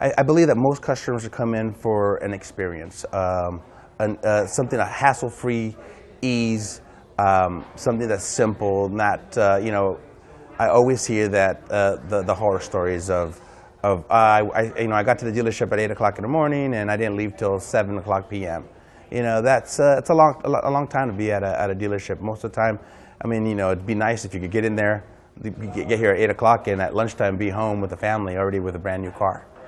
I, I believe that most customers come in for an experience, um, an, uh, something a hassle-free, ease, um, something that's simple, not uh, you know. I always hear that uh, the the horror stories of of I, I you know I got to the dealership at eight o'clock in the morning and I didn't leave till seven o'clock p.m. You know that's uh, it's a long a long time to be at a at a dealership. Most of the time, I mean you know it'd be nice if you could get in there, get here at eight o'clock and at lunchtime be home with the family already with a brand new car.